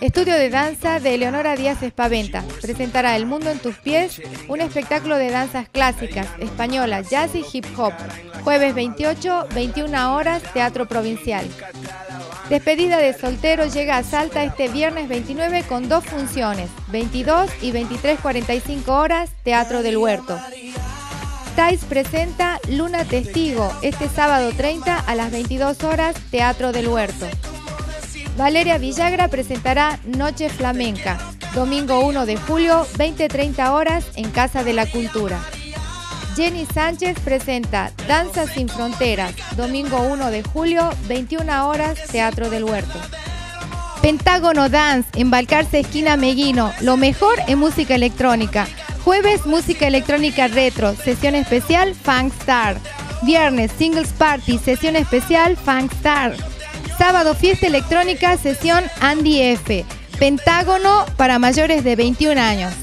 Estudio de danza de Eleonora Díaz Espaventa presentará El Mundo en tus pies, un espectáculo de danzas clásicas, españolas, jazz y hip hop. Jueves 28, 21 horas, Teatro Provincial. Despedida de soltero llega a Salta este viernes 29 con dos funciones, 22 y 23.45 horas, Teatro del Huerto. Tais presenta Luna Testigo este sábado 30 a las 22 horas, Teatro del Huerto. Valeria Villagra presentará Noche Flamenca, domingo 1 de julio, 20-30 horas, en Casa de la Cultura. Jenny Sánchez presenta Danza sin Fronteras, domingo 1 de julio, 21 horas, Teatro del Huerto. Pentágono Dance, en Balcarce Esquina Meguino, lo mejor en música electrónica. Jueves, música electrónica retro, sesión especial Funk Star. Viernes, Singles Party, sesión especial Funk Star. Sábado, fiesta electrónica, sesión Andy F. Pentágono para mayores de 21 años.